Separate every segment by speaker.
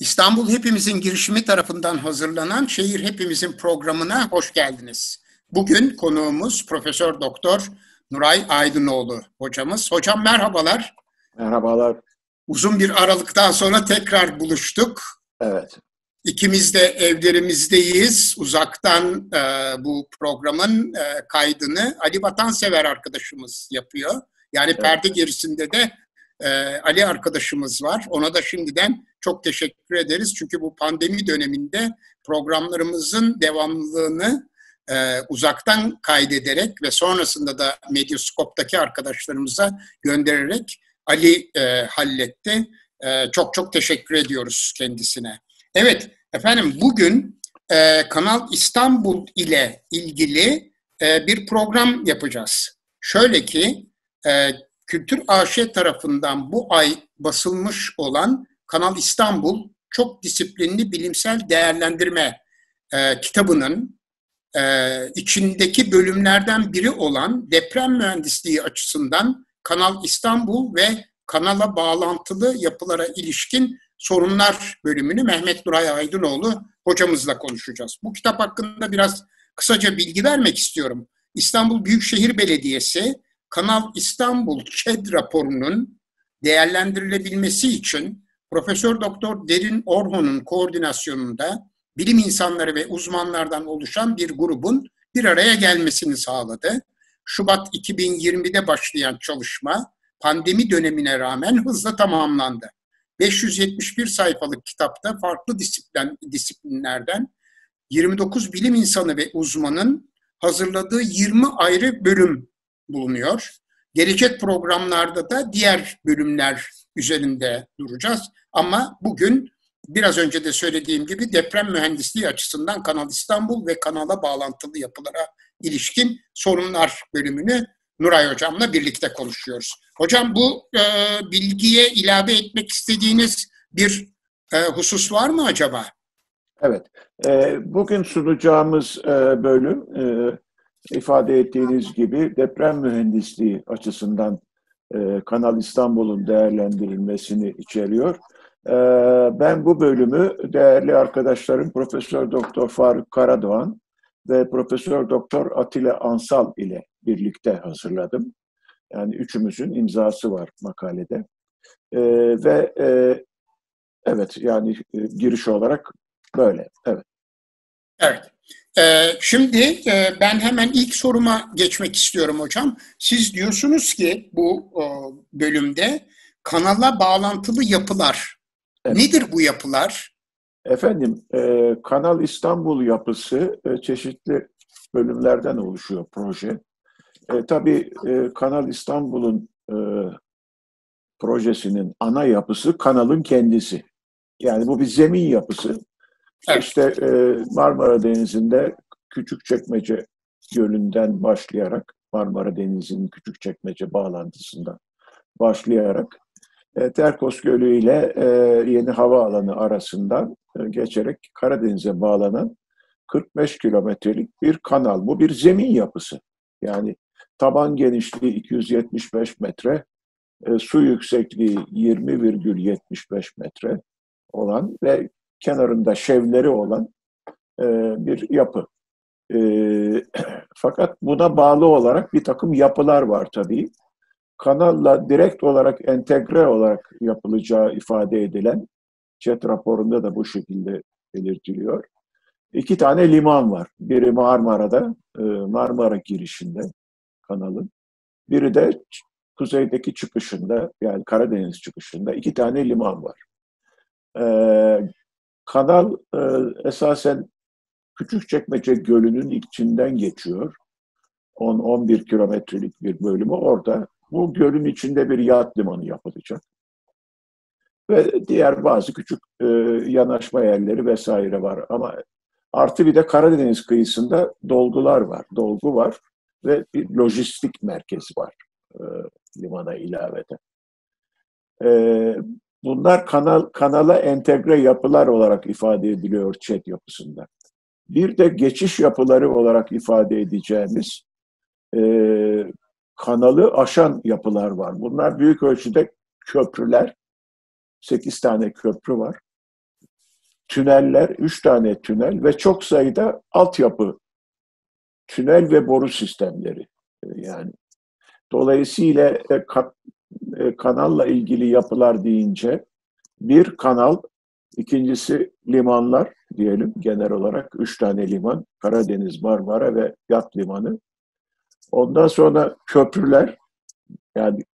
Speaker 1: İstanbul Hepimizin girişimi tarafından hazırlanan Şehir Hepimizin programına hoş geldiniz. Bugün konuğumuz Profesör Doktor Nuray Aydınoğlu hocamız. Hocam merhabalar.
Speaker 2: Merhabalar.
Speaker 1: Uzun bir aralıktan sonra tekrar buluştuk.
Speaker 2: Evet.
Speaker 1: İkimiz de evlerimizdeyiz. Uzaktan e, bu programın e, kaydını Ali Vatansever arkadaşımız yapıyor. Yani evet. perde gerisinde de e, Ali arkadaşımız var. Ona da şimdiden çok teşekkür ederiz. Çünkü bu pandemi döneminde programlarımızın devamlılığını e, uzaktan kaydederek ve sonrasında da Medyaskop'taki arkadaşlarımıza göndererek Ali e, halletti. Çok çok teşekkür ediyoruz kendisine. Evet efendim bugün Kanal İstanbul ile ilgili bir program yapacağız. Şöyle ki Kültür AŞ tarafından bu ay basılmış olan Kanal İstanbul çok disiplinli bilimsel değerlendirme e, kitabının e, içindeki bölümlerden biri olan deprem mühendisliği açısından Kanal İstanbul ve kanala bağlantılı yapılara ilişkin sorunlar bölümünü Mehmet Nuray Aydınoğlu hocamızla konuşacağız. Bu kitap hakkında biraz kısaca bilgi vermek istiyorum. İstanbul Büyükşehir Belediyesi Kanal İstanbul ÇED raporunun değerlendirilebilmesi için Profesör Doktor Derin Orhon'un koordinasyonunda bilim insanları ve uzmanlardan oluşan bir grubun bir araya gelmesini sağladı. Şubat 2020'de başlayan çalışma pandemi dönemine rağmen hızla tamamlandı. 571 sayfalık kitapta farklı disiplin, disiplinlerden 29 bilim insanı ve uzmanın hazırladığı 20 ayrı bölüm bulunuyor. Gelecek programlarda da diğer bölümler üzerinde duracağız. Ama bugün biraz önce de söylediğim gibi deprem mühendisliği açısından Kanal İstanbul ve kanala bağlantılı yapılara ilişkin sorunlar bölümünü Nuray Hocam'la birlikte konuşuyoruz. Hocam bu e, bilgiye ilave etmek istediğiniz bir e, husus var mı acaba?
Speaker 2: Evet. E, bugün sunacağımız e, bölüm e, ifade ettiğiniz gibi deprem mühendisliği açısından e, Kanal İstanbul'un değerlendirilmesini içeriyor. E, ben bu bölümü değerli arkadaşlarım Profesör Doktor Faruk Karadoğan ve Profesör Doktor Atilla Ansal ile birlikte hazırladım. Yani üçümüzün imzası var makalede. E, ve e, evet yani e, giriş olarak böyle. Evet.
Speaker 1: Evet. Ee, şimdi e, ben hemen ilk soruma geçmek istiyorum hocam. Siz diyorsunuz ki bu bölümde kanala bağlantılı yapılar. Evet. Nedir bu yapılar?
Speaker 2: Efendim, e, Kanal İstanbul yapısı e, çeşitli bölümlerden oluşuyor proje. E, tabii Kanal İstanbul'un e, projesinin ana yapısı kanalın kendisi. Yani bu bir zemin yapısı. Evet. İşte e, Marmara Denizi'nde Küçükçekmece Gölü'nden başlayarak Marmara Denizi'nin Küçükçekmece bağlantısından başlayarak e, Terkos Gölü ile e, Yeni Havaalanı arasından e, geçerek Karadeniz'e bağlanan 45 kilometrelik bir kanal. Bu bir zemin yapısı. Yani taban genişliği 275 metre, e, su yüksekliği 20,75 metre olan ve kenarında şevleri olan e, bir yapı. E, fakat buna bağlı olarak bir takım yapılar var tabii. Kanalla direkt olarak entegre olarak yapılacağı ifade edilen chat raporunda da bu şekilde belirtiliyor. İki tane liman var. Biri Marmara'da, e, Marmara girişinde kanalın. Biri de kuzeydeki çıkışında yani Karadeniz çıkışında iki tane liman var. Kanal e, esasen Küçükçekmece Gölü'nün içinden geçiyor. 10-11 kilometrelik bir bölümü orada. Bu gölün içinde bir yat limanı yapılacak. Ve diğer bazı küçük e, yanaşma yerleri vesaire var. Ama artı bir de Karadeniz kıyısında dolgular var. Dolgu var ve bir lojistik merkezi var e, limana ilaveten. E, Bunlar kanal kanala entegre yapılar olarak ifade ediliyor chat yapısında. Bir de geçiş yapıları olarak ifade edeceğimiz e, kanalı aşan yapılar var. Bunlar büyük ölçüde köprüler. Sekiz tane köprü var. tüneller, üç tane tünel ve çok sayıda altyapı, tünel ve boru sistemleri e, yani. Dolayısıyla e, kanalla ilgili yapılar deyince bir kanal, ikincisi limanlar diyelim genel olarak. Üç tane liman, Karadeniz, Marmara ve Yat Limanı. Ondan sonra köprüler, yani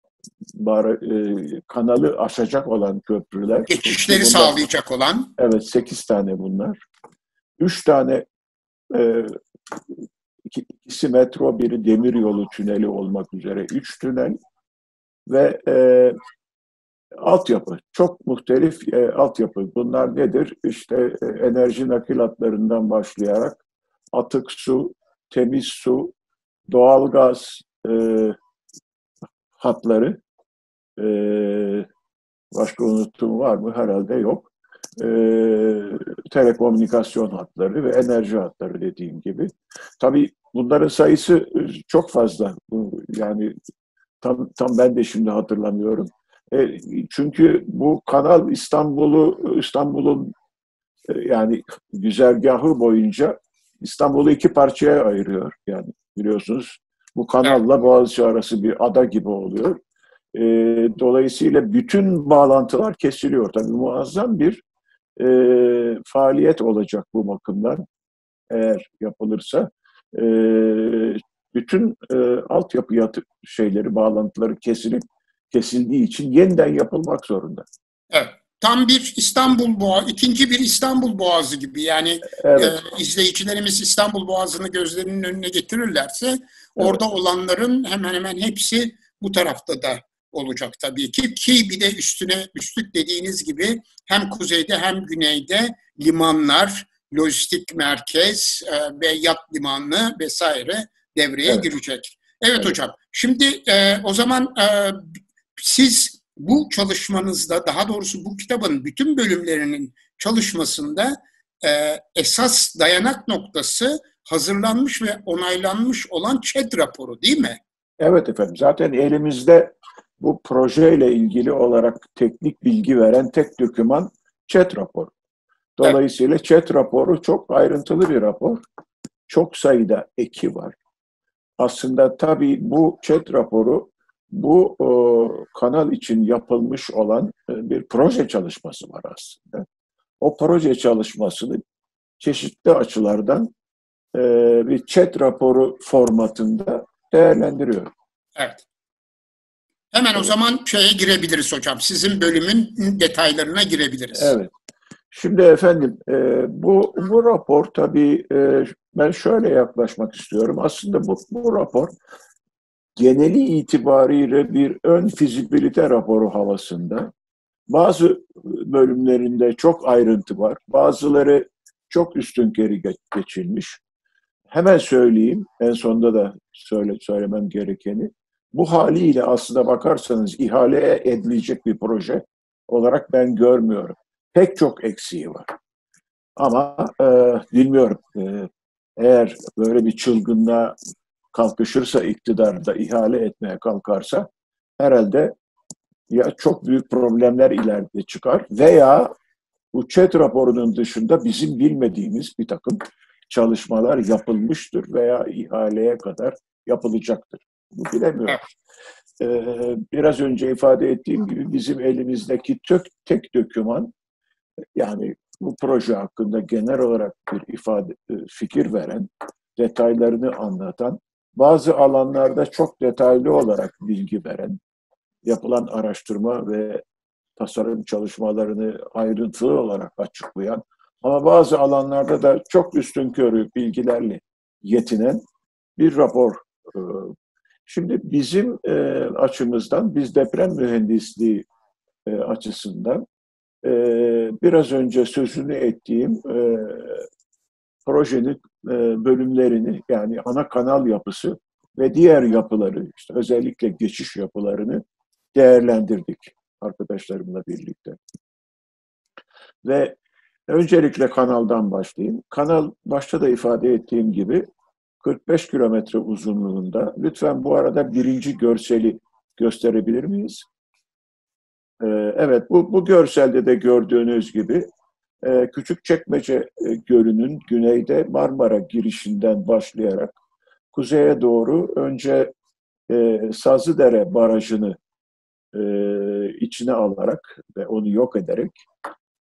Speaker 2: bar, e, kanalı aşacak olan köprüler.
Speaker 1: Geçişleri bunlar, sağlayacak olan.
Speaker 2: Evet, sekiz tane bunlar. Üç tane e, ikisi metro, biri demir yolu tüneli olmak üzere üç tünel ve e, altyapı. Çok muhtelif e, altyapı. Bunlar nedir? İşte e, enerji nakil hatlarından başlayarak atık su, temiz su, doğalgaz e, hatları, e, başka unuttuğum var mı? Herhalde yok. E, telekomünikasyon hatları ve enerji hatları dediğim gibi. Tabii bunların sayısı çok fazla. Yani tam, tam ben de şimdi hatırlamıyorum. E, çünkü bu kanal İstanbul'u İstanbul'un e, yani güzergahı boyunca İstanbul'u iki parçaya ayırıyor. Yani biliyorsunuz bu kanalla Boğaziçi arası bir ada gibi oluyor. E, dolayısıyla bütün bağlantılar kesiliyor. Tabii muazzam bir e, faaliyet olacak bu bakımdan eğer yapılırsa. E, bütün e, altyapı yatı, şeyleri, bağlantıları kesilip kesildiği için yeniden yapılmak zorunda.
Speaker 1: Evet. Tam bir İstanbul Boğazı, ikinci bir İstanbul Boğazı gibi. Yani evet. e, izleyicilerimiz İstanbul Boğazı'nı gözlerinin önüne getirirlerse evet. orada olanların hemen hemen hepsi bu tarafta da olacak tabii ki. Ki bir de üstüne üstlük dediğiniz gibi hem kuzeyde hem güneyde limanlar, lojistik merkez e, ve yat limanı vesaire devreye evet. girecek. Evet, evet hocam. Şimdi e, o zaman e, siz bu çalışmanızda, daha doğrusu bu kitabın bütün bölümlerinin çalışmasında e, esas dayanak noktası hazırlanmış ve onaylanmış olan ÇED raporu değil mi?
Speaker 2: Evet efendim. Zaten elimizde bu projeyle ilgili olarak teknik bilgi veren tek doküman ÇED raporu. Dolayısıyla evet. ÇED raporu çok ayrıntılı bir rapor. Çok sayıda eki var. Aslında tabii bu ÇED raporu bu e, kanal için yapılmış olan e, bir proje çalışması var aslında. O proje çalışmasını çeşitli açılardan e, bir chat raporu formatında değerlendiriyor.
Speaker 1: Evet. Hemen o zaman şeye girebiliriz hocam. Sizin bölümün detaylarına girebiliriz.
Speaker 2: Evet. Şimdi efendim e, bu bu rapor tabii e, ben şöyle yaklaşmak istiyorum. Aslında bu, bu rapor geneli itibariyle bir ön fizibilite raporu havasında. Bazı bölümlerinde çok ayrıntı var. Bazıları çok üstün geri geçilmiş. Hemen söyleyeyim, en sonunda da söyle, söylemem gerekeni. Bu haliyle aslında bakarsanız ihale edilecek bir proje olarak ben görmüyorum. Pek çok eksiği var. Ama e, bilmiyorum, e, eğer böyle bir çılgınlığa kalkışırsa iktidarda ihale etmeye kalkarsa herhalde ya çok büyük problemler ileride çıkar veya bu ÇED raporunun dışında bizim bilmediğimiz bir takım çalışmalar yapılmıştır veya ihaleye kadar yapılacaktır. Bu bilemiyoruz. Ee, biraz önce ifade ettiğim gibi bizim elimizdeki tök, tek döküman yani bu proje hakkında genel olarak bir ifade e, fikir veren, detaylarını anlatan bazı alanlarda çok detaylı olarak bilgi veren, yapılan araştırma ve tasarım çalışmalarını ayrıntılı olarak açıklayan ama bazı alanlarda da çok üstün körü bilgilerle yetinen bir rapor. Ee, şimdi bizim e, açımızdan, biz deprem mühendisliği e, açısından e, biraz önce sözünü ettiğim projenin e, bölümlerini yani ana kanal yapısı ve diğer yapıları işte özellikle geçiş yapılarını değerlendirdik arkadaşlarımla birlikte. Ve öncelikle kanaldan başlayayım. Kanal başta da ifade ettiğim gibi 45 kilometre uzunluğunda. Lütfen bu arada birinci görseli gösterebilir miyiz? Ee, evet, bu, bu görselde de gördüğünüz gibi e, Küçükçekmece e, Gölü'nün güneyde Marmara girişinden başlayarak kuzeye doğru önce e, Sazlıdere Barajı'nı e, içine alarak ve onu yok ederek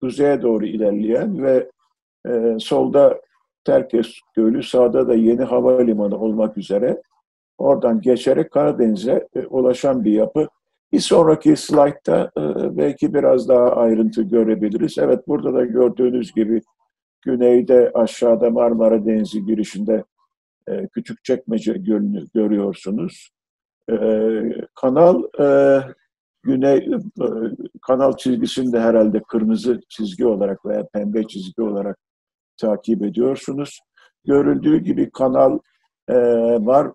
Speaker 2: kuzeye doğru ilerleyen ve solda Terkes Gölü, sağda da yeni havalimanı olmak üzere oradan geçerek Karadeniz'e ulaşan bir yapı. Bir sonraki slaytta e, belki biraz daha ayrıntı görebiliriz. Evet burada da gördüğünüz gibi güneyde aşağıda Marmara Denizi girişinde e, Küçükçekmece Gölü'nü görüyorsunuz. E, kanal güney kanal çizgisini de herhalde kırmızı çizgi olarak veya pembe çizgi olarak takip ediyorsunuz. Görüldüğü gibi kanal var.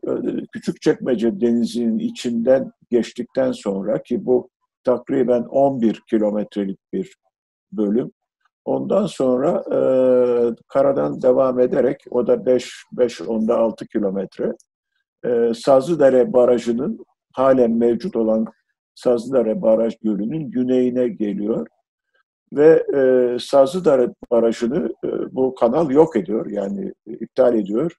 Speaker 2: Küçükçekmece denizinin içinden geçtikten sonra ki bu takriben 11 kilometrelik bir bölüm. Ondan sonra e, karadan devam ederek o da 5 5 onda 6 kilometre e, Sazlıdere Barajı'nın halen mevcut olan Sazlıdere Baraj Gölü'nün güneyine geliyor. Ve e, Sazlıdere Barajı'nı e, bu kanal yok ediyor, yani iptal ediyor.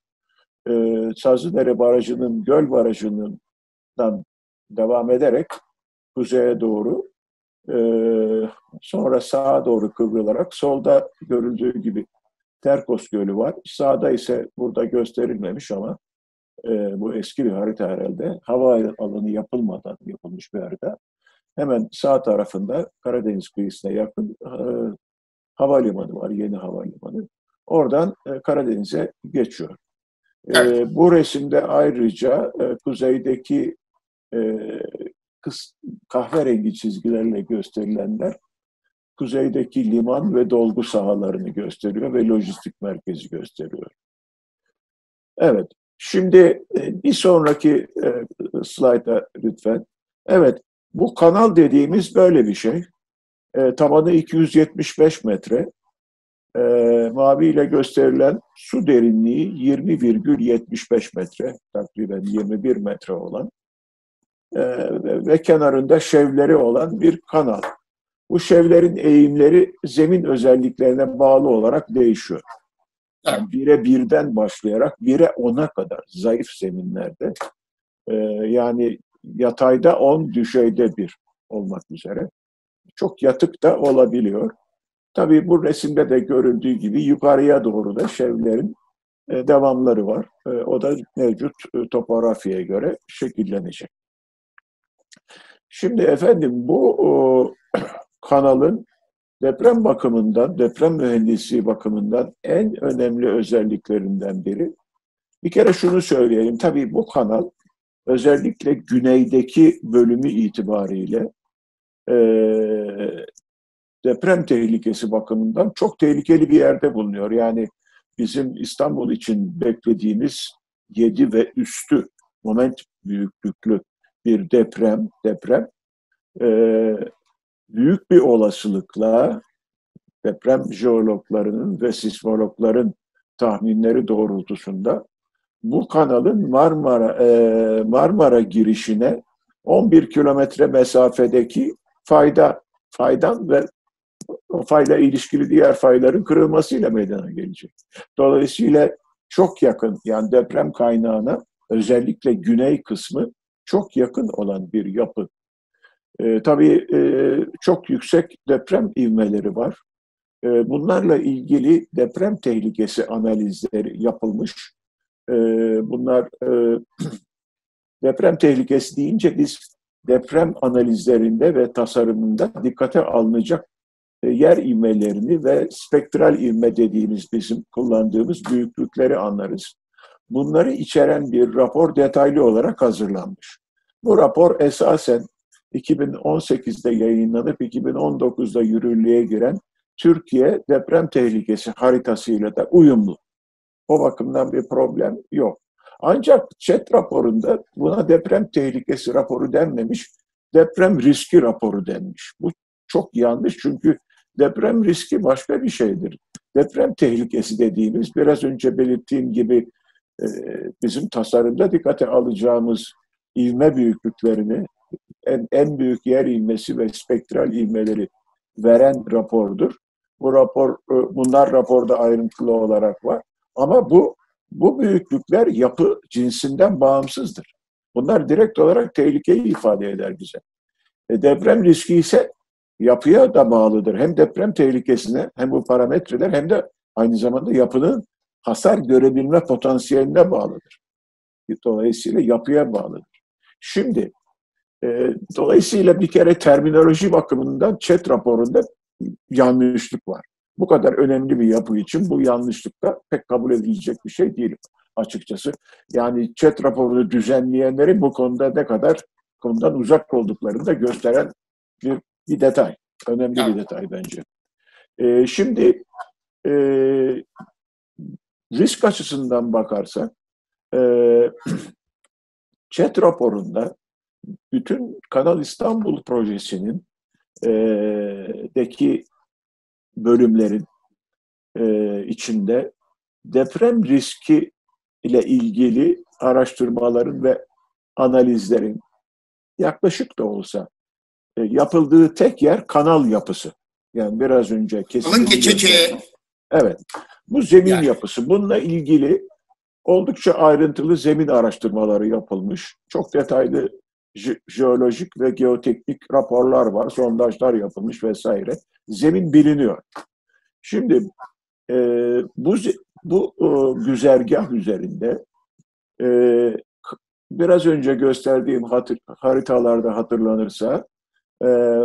Speaker 2: E, Sazlıdere Barajı'nın, Göl Barajı'ndan devam ederek kuzeye doğru, e, sonra sağa doğru kıvrılarak, solda görüldüğü gibi Terkos Gölü var. Sağda ise burada gösterilmemiş ama e, bu eski bir harita herhalde. Hava alanı yapılmadan yapılmış bir harita. Hemen sağ tarafında Karadeniz kıyısına yakın e, havalimanı var, yeni havalimanı. Oradan e, Karadeniz'e geçiyor. E, evet. E, bu resimde ayrıca e, kuzeydeki e, kıs, kahverengi çizgilerle gösterilenler kuzeydeki liman ve dolgu sahalarını gösteriyor ve lojistik merkezi gösteriyor. Evet, Şimdi e, bir sonraki e, slayta lütfen. Evet, bu kanal dediğimiz böyle bir şey. E, tabanı 275 metre. E, mavi ile gösterilen su derinliği 20,75 metre, takriben 21 metre olan e, ve kenarında şevleri olan bir kanal. Bu şevlerin eğimleri zemin özelliklerine bağlı olarak değişiyor. Yani bire birden başlayarak bire ona kadar zayıf zeminlerde e, yani yatayda on, düşeyde bir olmak üzere çok yatık da olabiliyor. Tabii bu resimde de görüldüğü gibi yukarıya doğru da şevlerin e, devamları var. E, o da mevcut e, topografiye göre şekillenecek. Şimdi efendim bu kanalın deprem bakımından, deprem mühendisliği bakımından en önemli özelliklerinden biri. Bir kere şunu söyleyelim, tabii bu kanal özellikle güneydeki bölümü itibariyle deprem tehlikesi bakımından çok tehlikeli bir yerde bulunuyor. Yani bizim İstanbul için beklediğimiz 7 ve üstü moment büyüklüklü bir deprem, deprem e, büyük bir olasılıkla deprem jeologlarının ve sismologların tahminleri doğrultusunda bu kanalın Marmara e, Marmara girişine 11 kilometre mesafedeki fayda faydan ve o fayla ilişkili diğer fayların kırılmasıyla meydana gelecek. Dolayısıyla çok yakın yani deprem kaynağına özellikle güney kısmı çok yakın olan bir yapı e, tabii e, çok yüksek deprem ivmeleri var. E, bunlarla ilgili deprem tehlikesi analizleri yapılmış. E, bunlar e, deprem tehlikesi deyince biz deprem analizlerinde ve tasarımında dikkate alınacak yer ivmelerini ve spektral ivme dediğimiz bizim kullandığımız büyüklükleri anlarız. Bunları içeren bir rapor detaylı olarak hazırlanmış. Bu rapor esasen 2018'de yayınlanıp 2019'da yürürlüğe giren Türkiye deprem tehlikesi haritasıyla da uyumlu. O bakımdan bir problem yok. Ancak chat raporunda buna deprem tehlikesi raporu denmemiş, deprem riski raporu denmiş. Bu çok yanlış çünkü deprem riski başka bir şeydir. Deprem tehlikesi dediğimiz biraz önce belirttiğim gibi bizim tasarımda dikkate alacağımız ivme büyüklüklerini, en, en büyük yer ilmesi ve spektral ilmeleri veren rapordur. Bu rapor, e, bunlar raporda ayrıntılı olarak var. Ama bu bu büyüklükler yapı cinsinden bağımsızdır. Bunlar direkt olarak tehlikeyi ifade eder bize. E, deprem riski ise yapıya da bağlıdır. Hem deprem tehlikesine hem bu parametreler hem de aynı zamanda yapının hasar görebilme potansiyeline bağlıdır. Dolayısıyla yapıya bağlıdır. Şimdi e, dolayısıyla bir kere terminoloji bakımından ÇED raporunda yanlışlık var. Bu kadar önemli bir yapı için bu yanlışlık da pek kabul edilecek bir şey değil açıkçası. Yani ÇED raporunu düzenleyenlerin bu konuda ne kadar konudan uzak olduklarını da gösteren bir, bir detay. Önemli bir detay bence. E, şimdi e, risk açısından bakarsak e, ÇED raporunda bütün Kanal İstanbul projesinin e, deki bölümlerin e, içinde deprem riski ile ilgili araştırmaların ve analizlerin yaklaşık da olsa e, yapıldığı tek yer kanal yapısı. Yani biraz önce
Speaker 1: kesin. geçeceği.
Speaker 2: Evet. Bu zemin yani. yapısı. Bununla ilgili oldukça ayrıntılı zemin araştırmaları yapılmış. Çok detaylı jeolojik ve geoteknik raporlar var, sondajlar yapılmış vesaire. Zemin biliniyor. Şimdi e, bu bu e, güzergah üzerinde e, biraz önce gösterdiğim hatır, haritalarda hatırlanırsa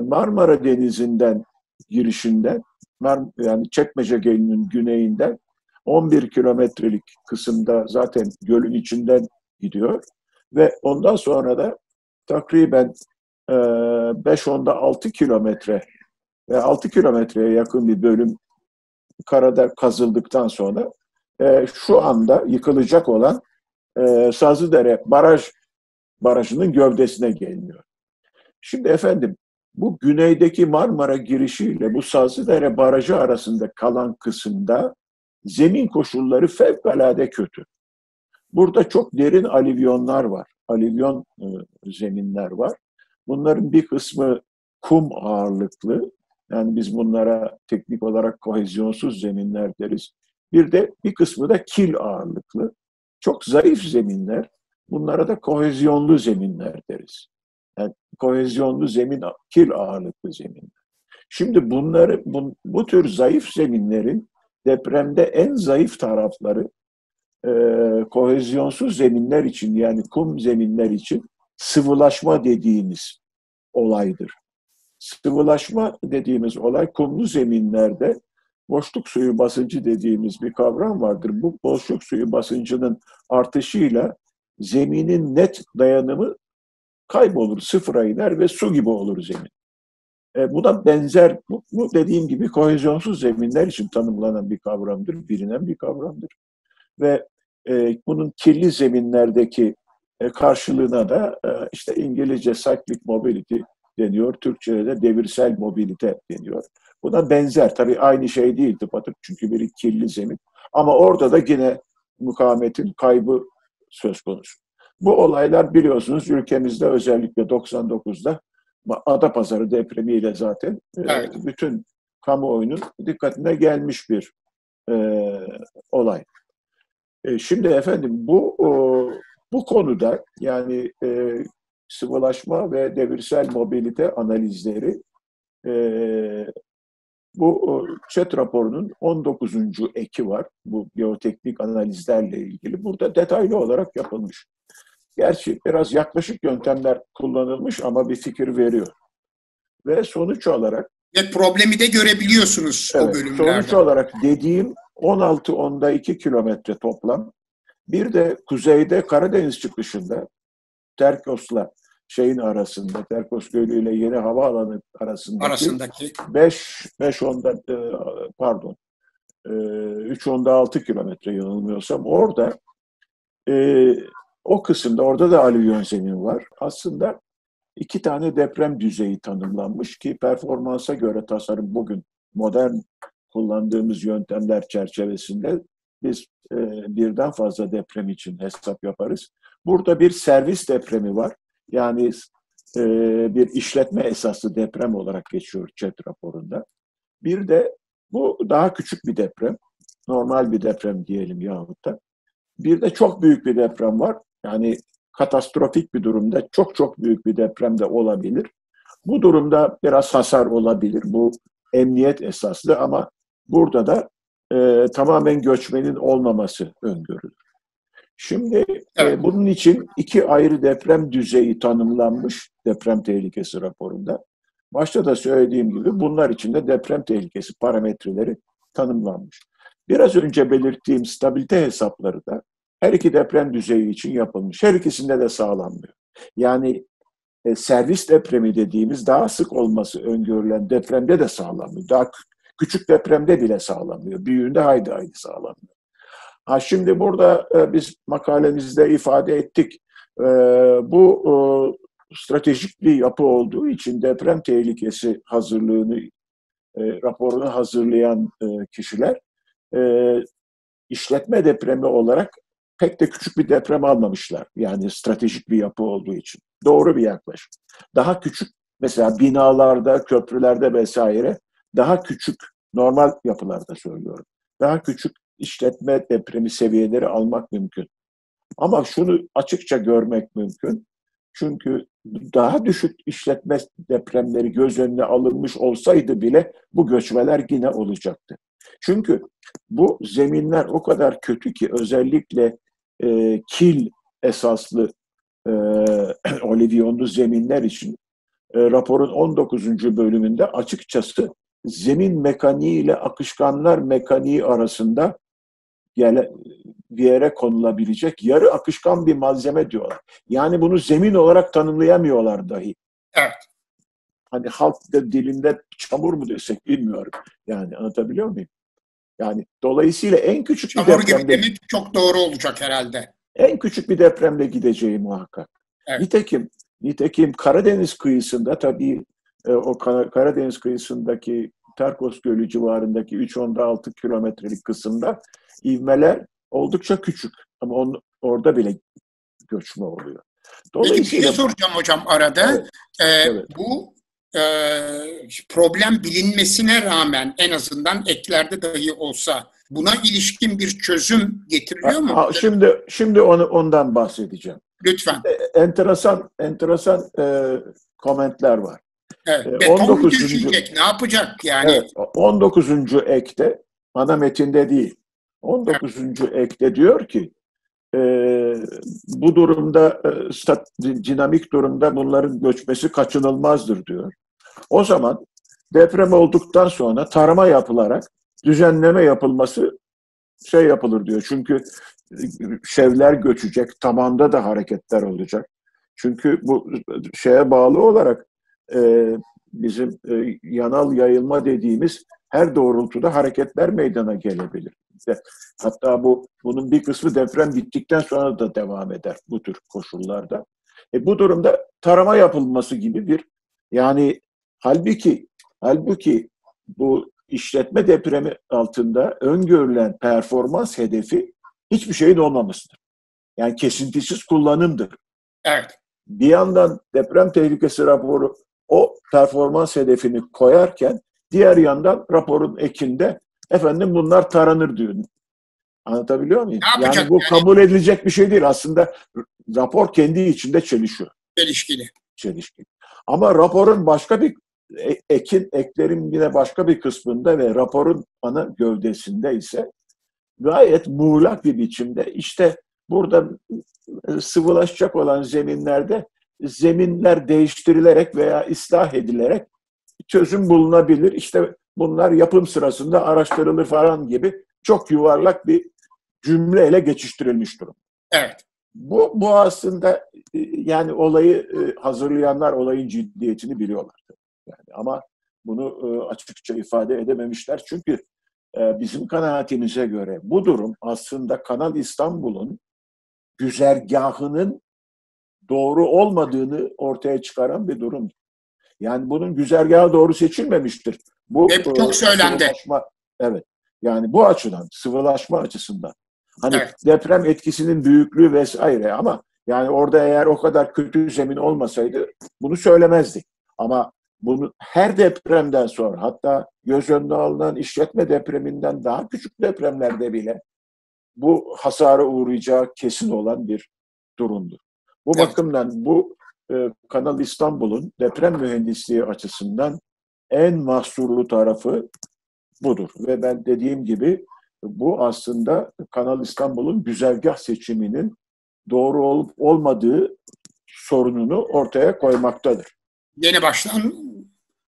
Speaker 2: Marmara Denizi'nden girişinden yani Çekmece Gölü'nün güneyinden 11 kilometrelik kısımda zaten gölün içinden gidiyor ve ondan sonra da takriben e, 5-10'da 6 kilometre ve 6 kilometreye yakın bir bölüm karada kazıldıktan sonra e, şu anda yıkılacak olan e, Sazlıdere Baraj Barajı'nın gövdesine geliniyor. Şimdi efendim bu güneydeki Marmara girişiyle bu Sazlıdere Barajı arasında kalan kısımda zemin koşulları fevkalade kötü. Burada çok derin alivyonlar var. Alivyon e, zeminler var. Bunların bir kısmı kum ağırlıklı. Yani biz bunlara teknik olarak kohezyonsuz zeminler deriz. Bir de bir kısmı da kil ağırlıklı. Çok zayıf zeminler. Bunlara da kohezyonlu zeminler deriz. Yani kohezyonlu zemin, kil ağırlıklı zeminler. Şimdi bunları, bu, bu tür zayıf zeminlerin depremde en zayıf tarafları e, kohezyonsuz zeminler için yani kum zeminler için sıvılaşma dediğimiz olaydır. Sıvılaşma dediğimiz olay kumlu zeminlerde boşluk suyu basıncı dediğimiz bir kavram vardır. Bu boşluk suyu basıncının artışıyla zeminin net dayanımı kaybolur, sıfıra iner ve su gibi olur zemin. E, bu da benzer, bu, bu dediğim gibi kohezyonsuz zeminler için tanımlanan bir kavramdır, bilinen bir kavramdır. Ve e, bunun kirli zeminlerdeki e, karşılığına da e, işte İngilizce cyclic mobility deniyor, Türkçe'de de devirsel mobilite deniyor. Bu da benzer, tabii aynı şey değil tıpatıp çünkü biri kirli zemin. Ama orada da yine mukavemetin kaybı söz konusu. Bu olaylar biliyorsunuz ülkemizde özellikle 99'da Adapazarı depremiyle zaten e, evet. bütün kamuoyunun dikkatine gelmiş bir e, olay. E, şimdi efendim bu o, bu konuda yani e, sıvılaşma ve devirsel mobilite analizleri e, bu chat raporunun 19. eki var. Bu biyoteknik analizlerle ilgili. Burada detaylı olarak yapılmış. Gerçi biraz yaklaşık yöntemler kullanılmış ama bir fikir veriyor. Ve sonuç olarak
Speaker 1: ve problemi de görebiliyorsunuz evet, o bölümlerde.
Speaker 2: Sonuç olarak dediğim 16 onda 2 kilometre toplam. Bir de kuzeyde Karadeniz çıkışında Terkos'la şeyin arasında, Terkos Gölü ile Yeni Havaalanı arasındaki, arasındaki. 5 5 onda e, pardon 3 e, onda 6 kilometre yanılmıyorsam orada e, o kısımda orada da alüvyon zemin var. Aslında iki tane deprem düzeyi tanımlanmış ki performansa göre tasarım bugün modern kullandığımız yöntemler çerçevesinde biz e, birden fazla deprem için hesap yaparız. Burada bir servis depremi var. Yani e, bir işletme esaslı deprem olarak geçiyor ÇED raporunda. Bir de Bu daha küçük bir deprem. Normal bir deprem diyelim yahut da. Bir de çok büyük bir deprem var. Yani katastrofik bir durumda çok çok büyük bir deprem de olabilir. Bu durumda biraz hasar olabilir. Bu emniyet esaslı ama burada da e, tamamen göçmenin olmaması öngörülür. Şimdi e, evet. e, bunun için iki ayrı deprem düzeyi tanımlanmış deprem tehlikesi raporunda. Başta da söylediğim gibi bunlar için de deprem tehlikesi parametreleri tanımlanmış. Biraz önce belirttiğim stabilite hesapları da her iki deprem düzeyi için yapılmış. Her ikisinde de sağlanmıyor. Yani e, servis depremi dediğimiz daha sık olması öngörülen depremde de sağlanmıyor. Daha küçük depremde bile sağlanmıyor. Büyüğünde haydi haydi sağlanmıyor. Ha şimdi burada e, biz makalemizde ifade ettik. E, bu e, stratejik bir yapı olduğu için deprem tehlikesi hazırlığını, e, raporunu hazırlayan e, kişiler e, işletme depremi olarak pek de küçük bir deprem almamışlar. Yani stratejik bir yapı olduğu için. Doğru bir yaklaşım. Daha küçük mesela binalarda, köprülerde vesaire daha küçük normal yapılarda söylüyorum. Daha küçük işletme depremi seviyeleri almak mümkün. Ama şunu açıkça görmek mümkün. Çünkü daha düşük işletme depremleri göz önüne alınmış olsaydı bile bu göçmeler yine olacaktı. Çünkü bu zeminler o kadar kötü ki özellikle e, kil esaslı e, olivyonlu zeminler için e, raporun 19. bölümünde açıkçası zemin mekaniği ile akışkanlar mekaniği arasında gele, bir yere konulabilecek yarı akışkan bir malzeme diyorlar. Yani bunu zemin olarak tanımlayamıyorlar dahi.
Speaker 1: Evet.
Speaker 2: Hani halk da dilinde çamur mu desek bilmiyorum. Yani anlatabiliyor muyum? Yani dolayısıyla en küçük
Speaker 1: çamur bir depremde... Çamur gibi demek çok doğru olacak herhalde.
Speaker 2: En küçük bir depremde gideceği muhakkak. Evet. Nitekim, nitekim Karadeniz kıyısında tabii e, o Karadeniz kıyısındaki Terkos Gölü civarındaki 3-6 kilometrelik kısımda ivmeler oldukça küçük. Ama on, orada bile göçme oluyor.
Speaker 1: Peki bir şey soracağım hocam arada. Evet, ee, evet. Bu e, problem bilinmesine rağmen en azından eklerde dahi olsa buna ilişkin bir çözüm getiriliyor mu?
Speaker 2: Ha, şimdi şimdi onu ondan bahsedeceğim.
Speaker 1: Lütfen.
Speaker 2: E, enteresan enteresan e, komentler var.
Speaker 1: Evet, e, 19. düşecek ne yapacak yani? Evet,
Speaker 2: 19. ekte ana metinde değil. 19. Evet. ekte diyor ki e, bu durumda e, dinamik durumda bunların göçmesi kaçınılmazdır diyor. O zaman deprem olduktan sonra tarama yapılarak düzenleme yapılması şey yapılır diyor. Çünkü şevler göçecek, tamamda da hareketler olacak. Çünkü bu şeye bağlı olarak e, bizim e, yanal yayılma dediğimiz her doğrultuda hareketler meydana gelebilir. Hatta bu bunun bir kısmı deprem bittikten sonra da devam eder bu tür koşullarda. E, bu durumda tarama yapılması gibi bir yani halbuki halbuki bu işletme depremi altında öngörülen performans hedefi hiçbir şeyin olmamasıdır. Yani kesintisiz kullanımdır.
Speaker 1: Evet.
Speaker 2: Bir yandan deprem tehlikesi raporu o performans hedefini koyarken diğer yandan raporun ekinde efendim bunlar taranır diyor. Anlatabiliyor muyum? Yani bu yani? kabul edilecek bir şey değil. Aslında rapor kendi içinde çelişiyor.
Speaker 1: Çelişkili.
Speaker 2: Çelişkili. Ama raporun başka bir e, ekin, eklerin yine başka bir kısmında ve raporun ana gövdesinde ise gayet muğlak bir biçimde işte burada e, sıvılaşacak olan zeminlerde zeminler değiştirilerek veya ıslah edilerek çözüm bulunabilir. İşte bunlar yapım sırasında araştırılır falan gibi çok yuvarlak bir cümleyle geçiştirilmiş durum.
Speaker 1: Evet.
Speaker 2: Bu, bu aslında e, yani olayı e, hazırlayanlar olayın ciddiyetini biliyorlar. Yani ama bunu e, açıkça ifade edememişler. Çünkü bizim kanaatimize göre bu durum aslında Kanal İstanbul'un güzergahının doğru olmadığını ortaya çıkaran bir durum. Yani bunun güzergahı doğru seçilmemiştir.
Speaker 1: Bu Hep çok söylendi.
Speaker 2: Evet. Yani bu açıdan, sıvılaşma açısından. Hani evet. deprem etkisinin büyüklüğü vesaire ama yani orada eğer o kadar kötü zemin olmasaydı bunu söylemezdik. Ama bunu her depremden sonra hatta göz önüne alınan işletme depreminden daha küçük depremlerde bile bu hasara uğrayacağı kesin olan bir durumdur. Bu evet. bakımdan bu e, Kanal İstanbul'un deprem mühendisliği açısından en mahsurlu tarafı budur. Ve ben dediğim gibi bu aslında Kanal İstanbul'un güzergah seçiminin doğru olup olmadığı sorununu ortaya koymaktadır.
Speaker 1: Yeni baştan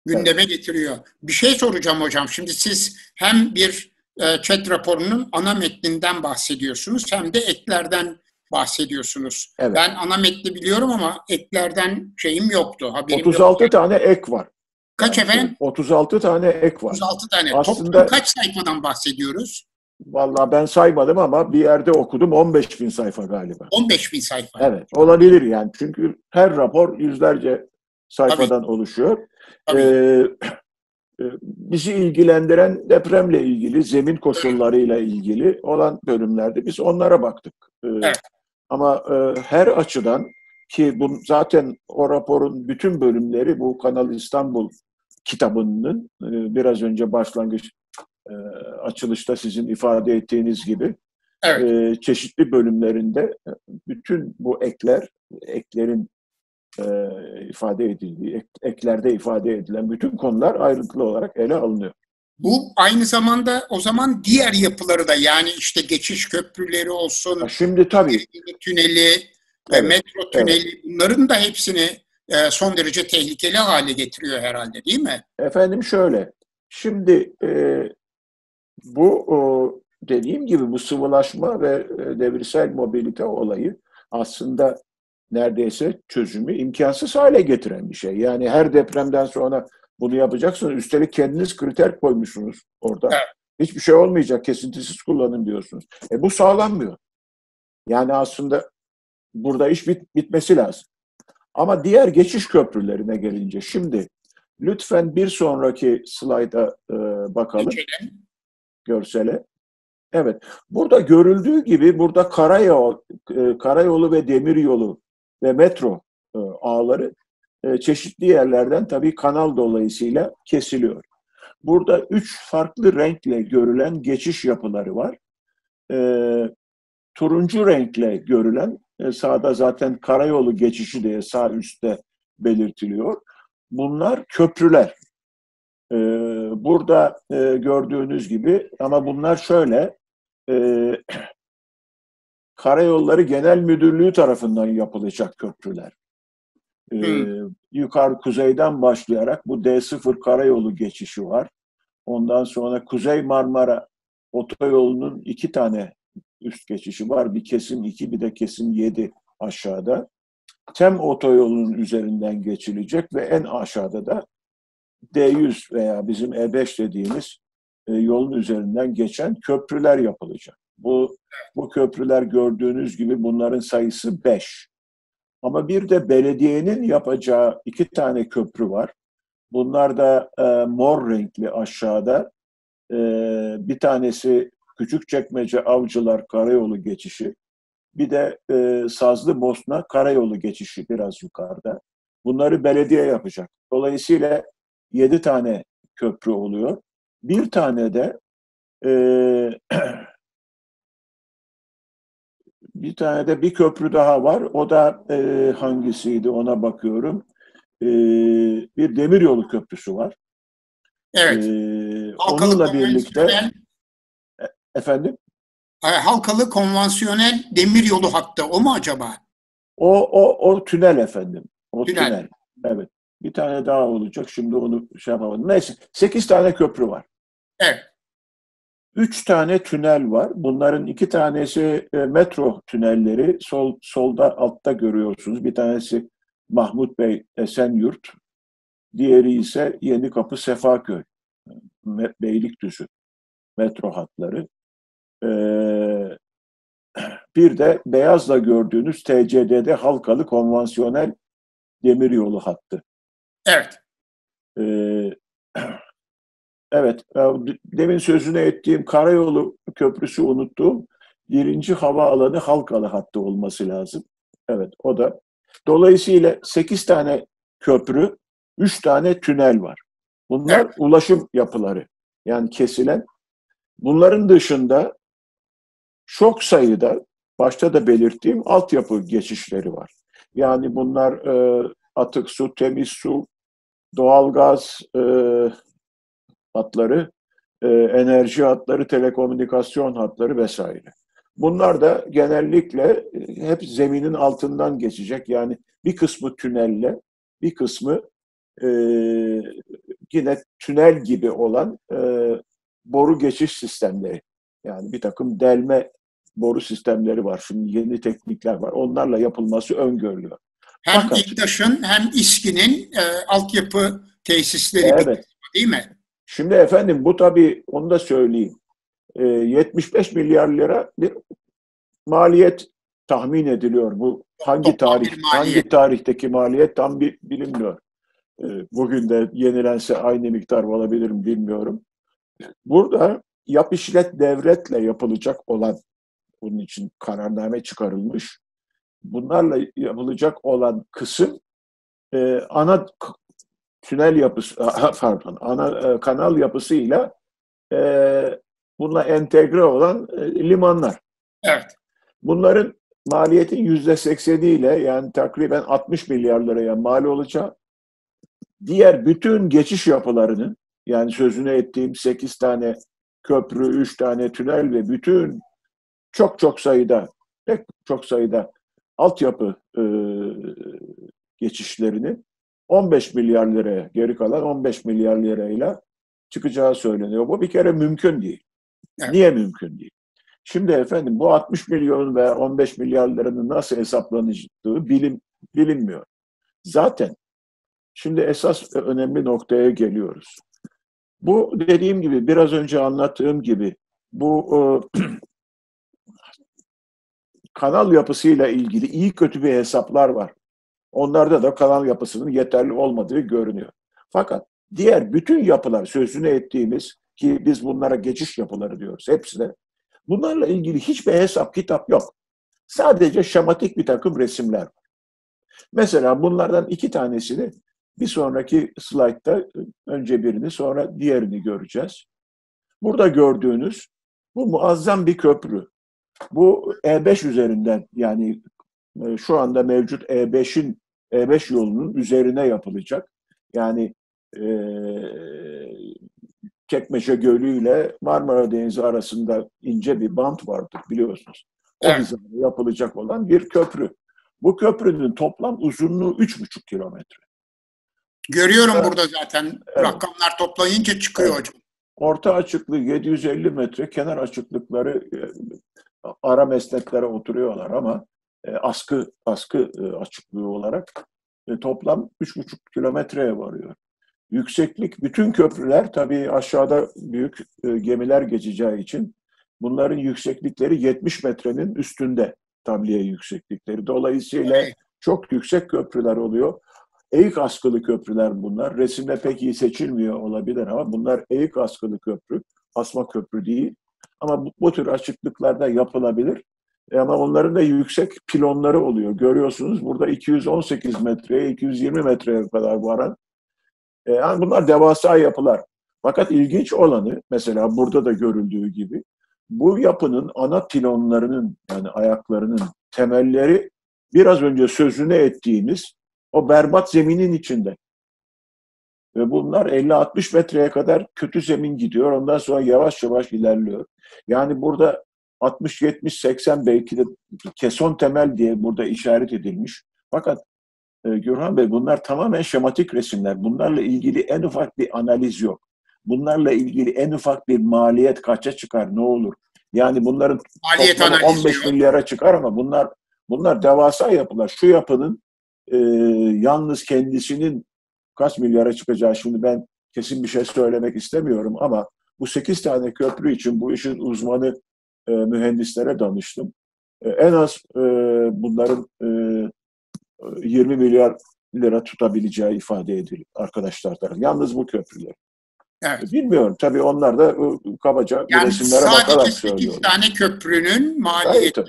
Speaker 1: gündeme evet. getiriyor. Bir şey soracağım hocam. Şimdi siz hem bir e, chat raporunun ana metninden bahsediyorsunuz hem de eklerden bahsediyorsunuz. Evet. Ben ana metni biliyorum ama eklerden şeyim yoktu.
Speaker 2: Haberim 36 yoktu. tane ek var.
Speaker 1: Kaç efendim?
Speaker 2: 36 tane ek var.
Speaker 1: 36 tane. Aslında, Toplam kaç sayfadan bahsediyoruz?
Speaker 2: Vallahi ben saymadım ama bir yerde okudum 15 bin sayfa galiba.
Speaker 1: 15 bin sayfa.
Speaker 2: Evet olabilir yani çünkü her rapor yüzlerce sayfadan Tabii. oluşuyor. Tabii. Ee, bizi ilgilendiren depremle ilgili, zemin koşullarıyla ilgili olan bölümlerde biz onlara baktık. Ee, evet. Ama e, her açıdan ki bu zaten o raporun bütün bölümleri bu Kanal İstanbul kitabının e, biraz önce başlangıç e, açılışta sizin ifade ettiğiniz gibi evet. çeşitli bölümlerinde bütün bu ekler, eklerin e, ifade edildiği, ek, eklerde ifade edilen bütün konular ayrıntılı olarak ele alınıyor.
Speaker 1: Bu aynı zamanda o zaman diğer yapıları da yani işte geçiş köprüleri olsun,
Speaker 2: ha, şimdi tabii
Speaker 1: tüneli, evet, metro tüneli evet. bunların da hepsini e, son derece tehlikeli hale getiriyor herhalde değil mi?
Speaker 2: Efendim şöyle, şimdi e, bu o, dediğim gibi bu sıvılaşma ve e, devirsel mobilite olayı aslında neredeyse çözümü imkansız hale getiren bir şey. Yani her depremden sonra bunu yapacaksınız. Üstelik kendiniz kriter koymuşsunuz orada. Evet. Hiçbir şey olmayacak, kesintisiz kullanın diyorsunuz. E bu sağlanmıyor. Yani aslında burada iş bit, bitmesi lazım. Ama diğer geçiş köprülerine gelince şimdi lütfen bir sonraki slayda e, bakalım. Geçelim görsele. Evet. Burada görüldüğü gibi burada karayol, e, karayolu ve demiryolu ve metro e, ağları e, çeşitli yerlerden tabii kanal dolayısıyla kesiliyor. Burada üç farklı renkle görülen geçiş yapıları var. turuncu renkle görülen sağda zaten karayolu geçişi diye sağ üstte belirtiliyor. Bunlar köprüler. Ee, burada e, gördüğünüz gibi ama bunlar şöyle e, Karayolları Genel Müdürlüğü tarafından yapılacak köprüler. Ee, yukarı kuzeyden başlayarak bu D0 karayolu geçişi var. Ondan sonra Kuzey Marmara otoyolunun iki tane üst geçişi var. Bir kesim iki, bir de kesim yedi aşağıda. Tem otoyolunun üzerinden geçilecek ve en aşağıda da D100 veya bizim E5 dediğimiz e, yolun üzerinden geçen köprüler yapılacak. Bu, bu köprüler gördüğünüz gibi bunların sayısı 5. Ama bir de belediyenin yapacağı iki tane köprü var. Bunlar da e, mor renkli aşağıda. E, bir tanesi Küçükçekmece Avcılar Karayolu geçişi. Bir de e, Sazlı Bosna Karayolu geçişi biraz yukarıda. Bunları belediye yapacak. Dolayısıyla yedi tane köprü oluyor. Bir tane de e, bir tane de bir köprü daha var. O da e, hangisiydi ona bakıyorum. E, bir demiryolu köprüsü var.
Speaker 1: Evet.
Speaker 2: E, onunla birlikte e, efendim
Speaker 1: Halkalı konvansiyonel demiryolu hattı o mu acaba?
Speaker 2: O o o tünel efendim. O tünel. tünel. Evet. Bir tane daha olacak. Şimdi onu şey yapamadım. Neyse. Sekiz tane köprü var.
Speaker 1: Evet.
Speaker 2: Üç tane tünel var. Bunların iki tanesi e, metro tünelleri. Sol, solda altta görüyorsunuz. Bir tanesi Mahmut Bey Esenyurt. Diğeri ise Yeni Kapı Sefaköy. Beylikdüzü metro hatları. Ee, bir de beyazla gördüğünüz TCD'de halkalı konvansiyonel demiryolu hattı.
Speaker 1: Evet.
Speaker 2: Ee, evet, demin sözünü ettiğim karayolu köprüsü unuttuğum birinci hava alanı Halkalı hattı olması lazım. Evet, o da. Dolayısıyla sekiz tane köprü Üç tane tünel var. Bunlar evet. ulaşım yapıları. Yani kesilen. Bunların dışında çok sayıda başta da belirttiğim altyapı geçişleri var. Yani bunlar e, atık su, temiz su, doğalgaz e, hatları, e, enerji hatları, telekomünikasyon hatları vesaire. Bunlar da genellikle e, hep zeminin altından geçecek. Yani bir kısmı tünelle, bir kısmı e, yine tünel gibi olan e, boru geçiş sistemleri. Yani bir takım delme boru sistemleri var. Şimdi yeni teknikler var. Onlarla yapılması öngörülüyor.
Speaker 1: Hem Fakat, İktaş'ın hem İSKİ'nin e, altyapı tesisleri evet. değil mi?
Speaker 2: Şimdi efendim bu tabii onu da söyleyeyim. E, 75 milyar lira bir maliyet tahmin ediliyor. Bu hangi tarih hangi tarihteki maliyet tam bir bilinmiyor. E, bugün de yenilense aynı miktar olabilir mi bilmiyorum. Burada yap işlet devletle yapılacak olan bunun için kararname çıkarılmış. Bunlarla yapılacak olan kısım e, ana tünel yapısı, pardon, ana e, kanal yapısıyla e, bununla entegre olan e, limanlar.
Speaker 1: Evet.
Speaker 2: Bunların maliyetin yüzde sekseniyle yani takriben 60 milyar liraya mal olacağı, diğer bütün geçiş yapılarının yani sözünü ettiğim 8 tane köprü, 3 tane tünel ve bütün çok çok sayıda, pek çok sayıda altyapı e, geçişlerini 15 milyar liraya, geri kalan 15 milyar lirayla çıkacağı söyleniyor. Bu bir kere mümkün değil. Evet. Niye mümkün değil? Şimdi efendim bu 60 milyon ve 15 milyar liranın nasıl hesaplanacağı bilim, bilinmiyor. Zaten şimdi esas önemli noktaya geliyoruz. Bu dediğim gibi biraz önce anlattığım gibi bu e, kanal yapısıyla ilgili iyi kötü bir hesaplar var. Onlarda da kanal yapısının yeterli olmadığı görünüyor. Fakat diğer bütün yapılar sözünü ettiğimiz ki biz bunlara geçiş yapıları diyoruz hepsine. Bunlarla ilgili hiçbir hesap kitap yok. Sadece şematik bir takım resimler var. Mesela bunlardan iki tanesini bir sonraki slaytta önce birini sonra diğerini göreceğiz. Burada gördüğünüz bu muazzam bir köprü. Bu E5 üzerinden yani e, şu anda mevcut E5'in E5 yolunun üzerine yapılacak. Yani e, Çekmeşe Gölü ile Marmara Denizi arasında ince bir bant vardır biliyorsunuz. O evet. yapılacak olan bir köprü. Bu köprünün toplam uzunluğu 3,5 kilometre.
Speaker 1: Görüyorum evet. burada zaten evet. rakamlar toplayınca çıkıyor evet. hocam.
Speaker 2: Orta açıklığı 750 metre, kenar açıklıkları e, ara mesnetlere oturuyorlar ama askı askı e, açıklığı olarak toplam 3,5 kilometreye varıyor. Yükseklik, bütün köprüler tabii aşağıda büyük gemiler geçeceği için bunların yükseklikleri 70 metrenin üstünde tabliye yükseklikleri. Dolayısıyla çok yüksek köprüler oluyor. Eğik askılı köprüler bunlar. Resimde pek iyi seçilmiyor olabilir ama bunlar eğik askılı köprü. Asma köprü değil. Ama bu, bu tür açıklıklarda yapılabilir. Ama onların da yüksek pilonları oluyor. Görüyorsunuz burada 218 metreye, 220 metreye kadar varan. E yani bunlar devasa yapılar. Fakat ilginç olanı mesela burada da görüldüğü gibi bu yapının ana pilonlarının yani ayaklarının temelleri biraz önce sözünü ettiğimiz o berbat zeminin içinde. Ve bunlar 50-60 metreye kadar kötü zemin gidiyor. Ondan sonra yavaş yavaş ilerliyor. Yani burada 60, 70, 80 belki de keson temel diye burada işaret edilmiş. Fakat e, Gürhan Bey bunlar tamamen şematik resimler. Bunlarla ilgili en ufak bir analiz yok. Bunlarla ilgili en ufak bir maliyet kaça çıkar, ne olur? Yani bunların maliyet 15 milyara çıkar ama bunlar bunlar devasa yapılar. Şu yapının e, yalnız kendisinin kaç milyara çıkacağı şimdi ben kesin bir şey söylemek istemiyorum ama bu sekiz tane köprü için bu işin uzmanı e, mühendislere danıştım. E, en az e, bunların e, 20 milyar lira tutabileceği ifade ediliyor arkadaşlar tarafından. Yalnız bu köprüler. Evet. Bilmiyorum. Tabii onlar da e, kabaca yani resimlere bakarak söylüyor.
Speaker 1: Sadece tane köprünün maliyeti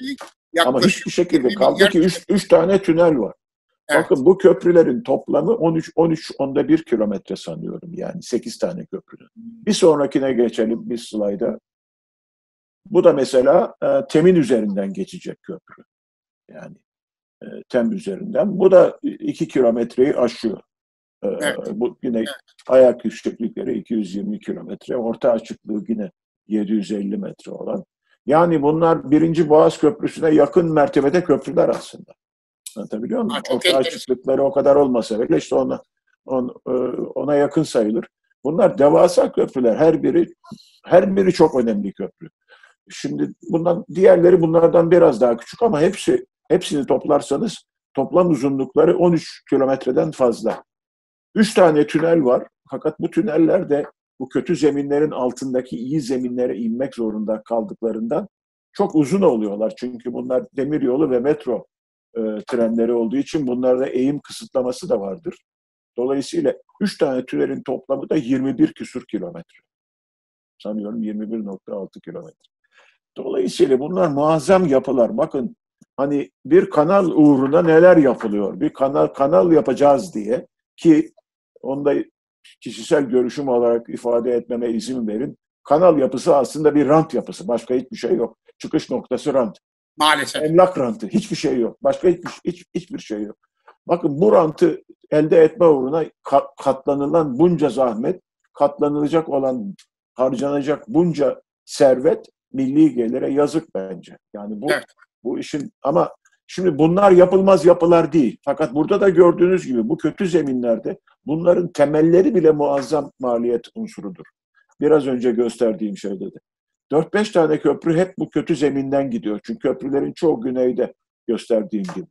Speaker 2: yaklaşık Ama hiçbir şekilde kaldı ki üç, üç tane tünel var. Evet. Bakın bu köprülerin toplamı 13 13 onda 1 kilometre sanıyorum yani 8 tane köprü. Bir sonrakine geçelim bir slayda. Bu da mesela e, Tem'in üzerinden geçecek köprü. Yani e, Tem üzerinden. Bu da 2 kilometreyi aşıyor. E, evet. Bu yine evet. ayak yükseklikleri 220 kilometre. Orta açıklığı yine 750 metre olan. Yani bunlar birinci Boğaz Köprüsü'ne yakın mertebede köprüler aslında. Anlatabiliyor muyum? Ha, Orta açıklıkları o kadar olmasa bile işte ona, on, e, ona yakın sayılır. Bunlar devasa köprüler. Her biri her biri çok önemli köprü. Şimdi bundan diğerleri bunlardan biraz daha küçük ama hepsi hepsini toplarsanız toplam uzunlukları 13 kilometreden fazla. Üç tane tünel var. Fakat bu tüneller de bu kötü zeminlerin altındaki iyi zeminlere inmek zorunda kaldıklarından çok uzun oluyorlar. Çünkü bunlar demir yolu ve metro e, trenleri olduğu için bunlarda eğim kısıtlaması da vardır. Dolayısıyla 3 tane tünelin toplamı da 21 küsur kilometre. Sanıyorum 21.6 kilometre. Dolayısıyla bunlar muazzam yapılar. Bakın hani bir kanal uğruna neler yapılıyor. Bir kanal kanal yapacağız diye ki onda kişisel görüşüm olarak ifade etmeme izin verin. Kanal yapısı aslında bir rant yapısı. Başka hiçbir şey yok. Çıkış noktası rant.
Speaker 1: Maalesef.
Speaker 2: Emlak rantı. Hiçbir şey yok. Başka hiçbir, hiç, hiçbir şey yok. Bakın bu rantı elde etme uğruna katlanılan bunca zahmet, katlanılacak olan, harcanacak bunca servet milli gelire yazık bence. Yani bu evet. bu işin ama şimdi bunlar yapılmaz yapılar değil. Fakat burada da gördüğünüz gibi bu kötü zeminlerde bunların temelleri bile muazzam maliyet unsurudur. Biraz önce gösterdiğim şey dedi. 4-5 tane köprü hep bu kötü zeminden gidiyor. Çünkü köprülerin çoğu güneyde gösterdiğim gibi.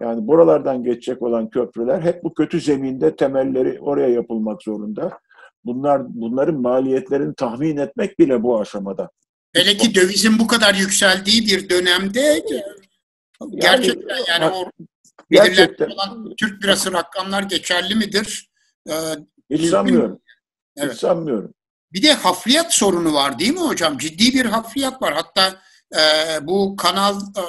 Speaker 2: Yani buralardan geçecek olan köprüler hep bu kötü zeminde temelleri oraya yapılmak zorunda. Bunlar bunların maliyetlerini tahmin etmek bile bu aşamada.
Speaker 1: Hele ki dövizin bu kadar yükseldiği bir dönemde gerçekten yani o gerçekten olan Türk lirası rakamlar geçerli midir?
Speaker 2: Ee, Hiç sanmıyorum. Evet. Hiç sanmıyorum.
Speaker 1: Bir de hafriyat sorunu var değil mi hocam? Ciddi bir hafriyat var. Hatta e, bu kanal e,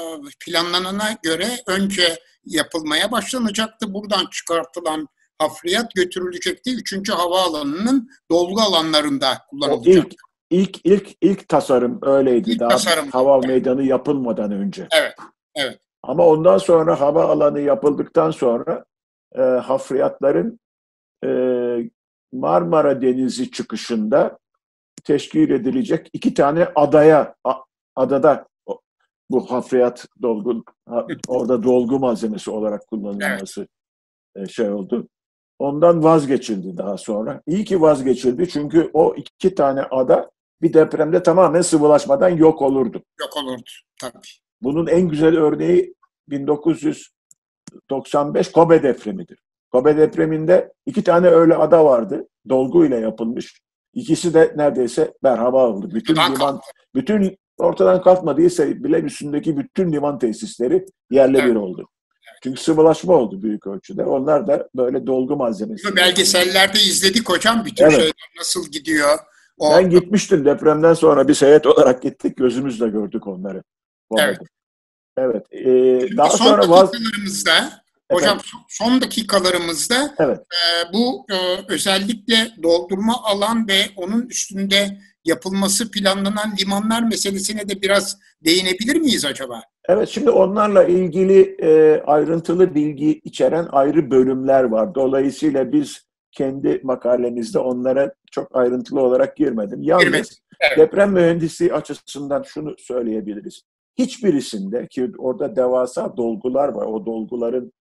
Speaker 1: planlanana göre önce yapılmaya başlanacaktı. Buradan çıkartılan hafriyat götürülecekti. Üçüncü havaalanının dolgu alanlarında kullanılacaktı.
Speaker 2: İlk, ilk, ilk, ilk tasarım öyleydi. İlk Daha tasarım. hava meydanı yapılmadan önce.
Speaker 1: Evet, evet.
Speaker 2: Ama ondan sonra hava alanı yapıldıktan sonra e, hafriyatların e, Marmara Denizi çıkışında teşkil edilecek iki tane adaya, adada bu hafriyat dolgu, orada dolgu malzemesi olarak kullanılması evet. şey oldu. Ondan vazgeçildi daha sonra. İyi ki vazgeçildi çünkü o iki tane ada bir depremde tamamen sıvılaşmadan yok olurdu.
Speaker 1: Yok olurdu tabii.
Speaker 2: Bunun en güzel örneği 1995 Kobe depremidir. Kobe depreminde iki tane öyle ada vardı. Dolgu ile yapılmış. İkisi de neredeyse merhaba oldu. Bütün Daha liman, kalktı. bütün ortadan kalkmadıysa bile üstündeki bütün liman tesisleri yerle evet. bir oldu. Çünkü sıvılaşma oldu büyük ölçüde. Onlar da böyle dolgu malzemesi.
Speaker 1: Belgesellerde izledik hocam bütün evet. şeyler nasıl gidiyor.
Speaker 2: O... Ben gitmiştim depremden sonra bir seyahat olarak gittik. Gözümüzle gördük onları.
Speaker 1: Evet.
Speaker 2: Evet. Ee, daha son sonra vaz...
Speaker 1: Hocam son dakikalarımızda evet. e, bu e, özellikle doldurma alan ve onun üstünde yapılması planlanan limanlar meselesine de biraz değinebilir miyiz acaba?
Speaker 2: Evet, şimdi onlarla ilgili e, ayrıntılı bilgi içeren ayrı bölümler var. Dolayısıyla biz kendi makalemizde onlara çok ayrıntılı olarak girmedim. Yalnız evet. deprem mühendisliği açısından şunu söyleyebiliriz. Hiçbirisinde ki orada devasa dolgular var. O dolguların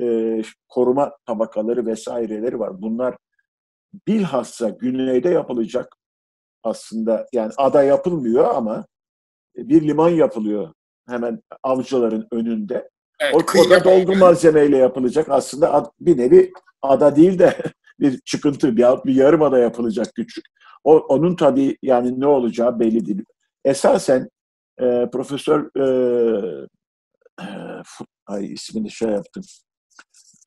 Speaker 2: e, koruma tabakaları vesaireleri var. Bunlar bilhassa güneyde yapılacak aslında yani ada yapılmıyor ama bir liman yapılıyor hemen avcıların önünde. Evet, o, o da dolgu malzemeyle yapılacak aslında bir nevi ada değil de bir çıkıntı, bir, bir yarım ada yapılacak küçük. O, onun tabii yani ne olacağı belli değil. Esasen e, Profesör e, e, ay ismini şey yaptım.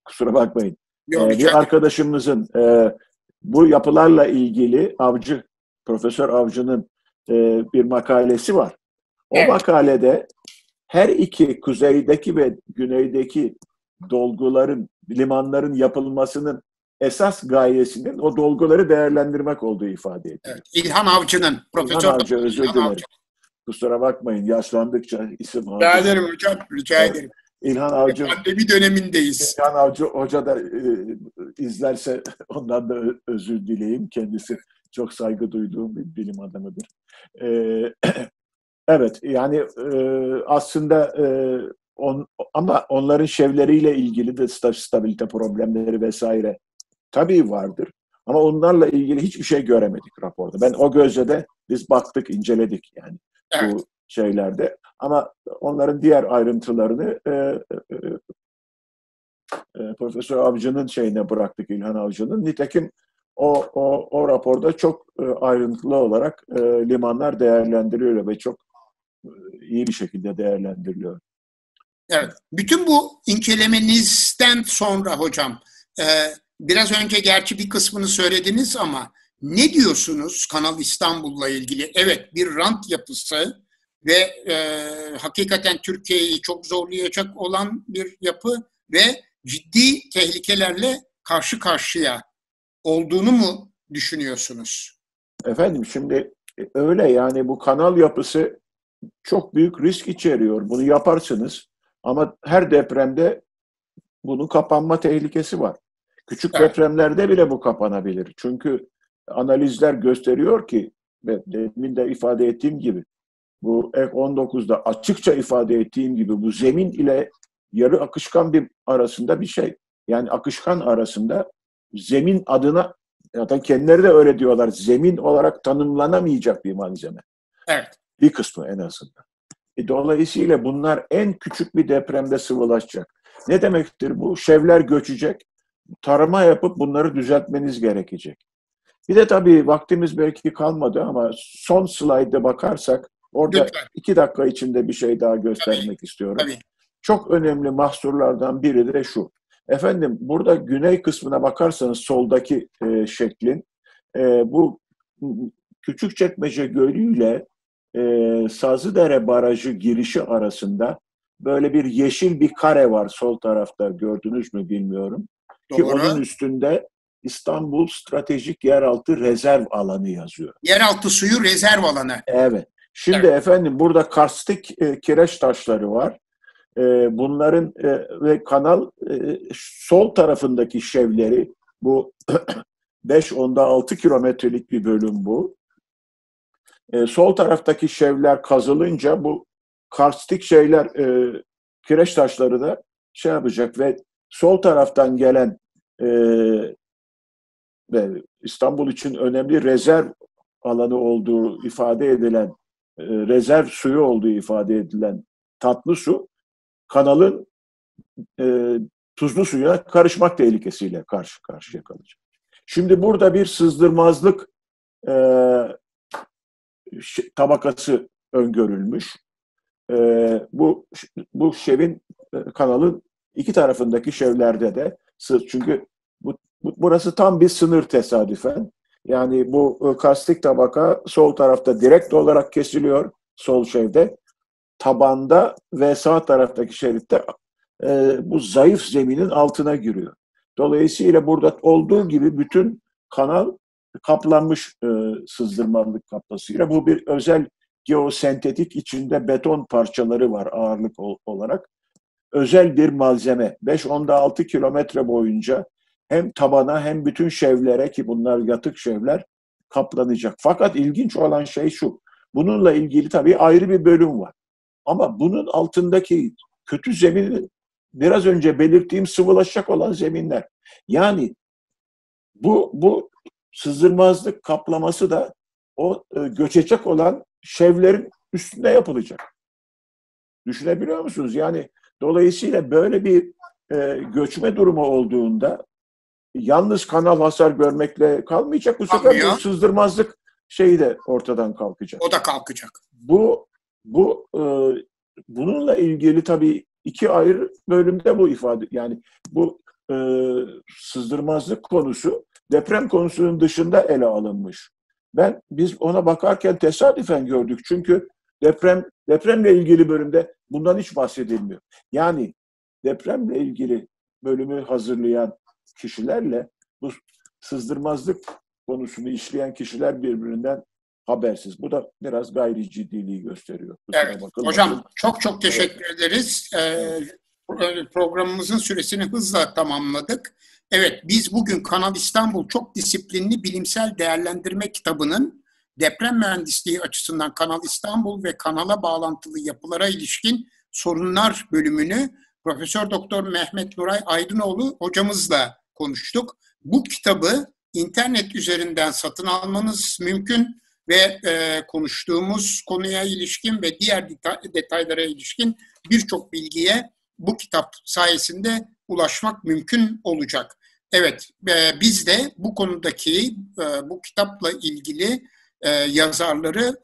Speaker 2: Kusura bakmayın. Yok, ee, bir arkadaşımızın e, bu yapılarla ilgili Avcı, Profesör Avcı'nın e, bir makalesi var. O evet. makalede her iki kuzeydeki ve güneydeki dolguların, limanların yapılmasının esas gayesinin o dolguları değerlendirmek olduğu ifade ediyor. Evet,
Speaker 1: İlhan Avcı'nın,
Speaker 2: Profesör İlhan Avcı, özür İlhan dilerim. Avcı. Kusura bakmayın, yaşlandıkça isim
Speaker 1: Rica ederim hocam, rica evet. ederim.
Speaker 2: İlhan Avcı.
Speaker 1: Pandemi dönemindeyiz.
Speaker 2: İlhan Avcı Hoca da e, izlerse ondan da özür dileyim. Kendisi çok saygı duyduğum bir bilim adamıdır. E, evet, yani e, aslında e, on, ama onların şevleriyle ilgili de stabilite problemleri vesaire tabii vardır. Ama onlarla ilgili hiçbir şey göremedik raporda. Ben o gözle de biz baktık, inceledik yani evet. bu şeylerde. Ama onların diğer ayrıntılarını e, e, e, Profesör Avcı'nın şeyine bıraktık İlhan Avcı'nın. Nitekim o, o, o raporda çok e, ayrıntılı olarak e, limanlar değerlendiriliyor ve çok e, iyi bir şekilde değerlendiriliyor.
Speaker 1: Evet. Bütün bu incelemenizden sonra hocam, e, biraz önce gerçi bir kısmını söylediniz ama ne diyorsunuz Kanal İstanbul'la ilgili? Evet bir rant yapısı ve e, hakikaten Türkiye'yi çok zorlayacak olan bir yapı ve ciddi tehlikelerle karşı karşıya olduğunu mu düşünüyorsunuz?
Speaker 2: Efendim şimdi e, öyle yani bu kanal yapısı çok büyük risk içeriyor. Bunu yaparsınız ama her depremde bunun kapanma tehlikesi var. Küçük evet. depremlerde bile bu kapanabilir. Çünkü analizler gösteriyor ki demin de ifade ettiğim gibi bu F-19'da açıkça ifade ettiğim gibi bu zemin ile yarı akışkan bir arasında bir şey. Yani akışkan arasında zemin adına zaten kendileri de öyle diyorlar. Zemin olarak tanımlanamayacak bir malzeme.
Speaker 1: Evet.
Speaker 2: Bir kısmı en azından. E, dolayısıyla bunlar en küçük bir depremde sıvılaşacak. Ne demektir bu? Şevler göçecek. Tarama yapıp bunları düzeltmeniz gerekecek. Bir de tabii vaktimiz belki kalmadı ama son slayda bakarsak orada Lütfen. iki dakika içinde bir şey daha göstermek tabii. istiyorum. Tabii. Çok önemli mahsurlardan biri de şu. Efendim burada güney kısmına bakarsanız soldaki e, şeklin e, bu Küçükçekmece Gölü ile e, Sazıdere Barajı girişi arasında böyle bir yeşil bir kare var sol tarafta gördünüz mü bilmiyorum. Doğru. Ki onun üstünde İstanbul Stratejik Yeraltı Rezerv Alanı yazıyor.
Speaker 1: Yeraltı suyu rezerv alanı.
Speaker 2: Evet. Şimdi evet. efendim burada karstik e, kireç taşları var. E, bunların e, ve kanal e, sol tarafındaki şevleri bu 5 onda 6 kilometrelik bir bölüm bu. E, sol taraftaki şevler kazılınca bu karstik şeyler e, kireç taşları da şey yapacak ve sol taraftan gelen e, İstanbul için önemli rezerv alanı olduğu ifade edilen e, rezerv suyu olduğu ifade edilen tatlı su kanalın e, tuzlu suya karışmak tehlikesiyle karşı karşıya kalacak. Şimdi burada bir sızdırmazlık e, tabakası öngörülmüş. E, bu bu şevin e, kanalın iki tarafındaki şevlerde de çünkü bu, bu burası tam bir sınır tesadüfen. Yani bu e, kastik tabaka sol tarafta direkt olarak kesiliyor sol şevde. Tabanda ve sağ taraftaki şeritte e, bu zayıf zeminin altına giriyor. Dolayısıyla burada olduğu gibi bütün kanal kaplanmış e, sızdırmalık kaplasıyla. Bu bir özel geosentetik içinde beton parçaları var ağırlık olarak. Özel bir malzeme. 5-10'da 6 kilometre boyunca hem tabana hem bütün şevlere ki bunlar yatık şevler kaplanacak. Fakat ilginç olan şey şu. Bununla ilgili tabii ayrı bir bölüm var. Ama bunun altındaki kötü zemin biraz önce belirttiğim sıvılaşacak olan zeminler. Yani bu bu sızdırmazlık kaplaması da o e, göçecek olan şevlerin üstünde yapılacak. Düşünebiliyor musunuz? Yani dolayısıyla böyle bir e, göçme durumu olduğunda yalnız kanal hasar görmekle kalmayacak. Bu sefer bu sızdırmazlık şeyi de ortadan kalkacak.
Speaker 1: O da kalkacak.
Speaker 2: Bu bu e, bununla ilgili tabii iki ayrı bölümde bu ifade yani bu e, sızdırmazlık konusu deprem konusunun dışında ele alınmış. Ben biz ona bakarken tesadüfen gördük çünkü deprem depremle ilgili bölümde bundan hiç bahsedilmiyor. Yani depremle ilgili bölümü hazırlayan kişilerle bu sızdırmazlık konusunu işleyen kişiler birbirinden habersiz. Bu da biraz gayri ciddiliği gösteriyor.
Speaker 1: Evet. Hocam çok çok teşekkür evet. ederiz. Ee, programımızın süresini hızla tamamladık. Evet biz bugün Kanal İstanbul Çok Disiplinli Bilimsel Değerlendirme kitabının deprem mühendisliği açısından Kanal İstanbul ve kanala bağlantılı yapılara ilişkin sorunlar bölümünü Profesör Doktor Mehmet Nuray Aydınoğlu hocamızla konuştuk. Bu kitabı internet üzerinden satın almanız mümkün ve e, konuştuğumuz konuya ilişkin ve diğer detaylara ilişkin birçok bilgiye bu kitap sayesinde ulaşmak mümkün olacak. Evet, e, biz de bu konudaki e, bu kitapla ilgili e, yazarları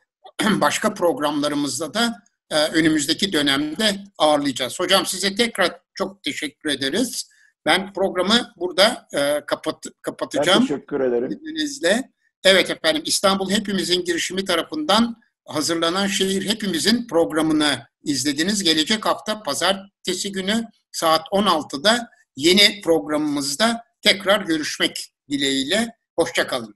Speaker 1: başka programlarımızda da e, önümüzdeki dönemde ağırlayacağız. Hocam size tekrar çok teşekkür ederiz. Ben programı burada e, kapat, kapatacağım.
Speaker 2: Ben teşekkür ederim.
Speaker 1: İzninizle. Evet efendim İstanbul Hepimizin girişimi tarafından hazırlanan Şehir Hepimizin programını izlediniz. Gelecek hafta pazartesi günü saat 16'da yeni programımızda tekrar görüşmek dileğiyle. Hoşçakalın.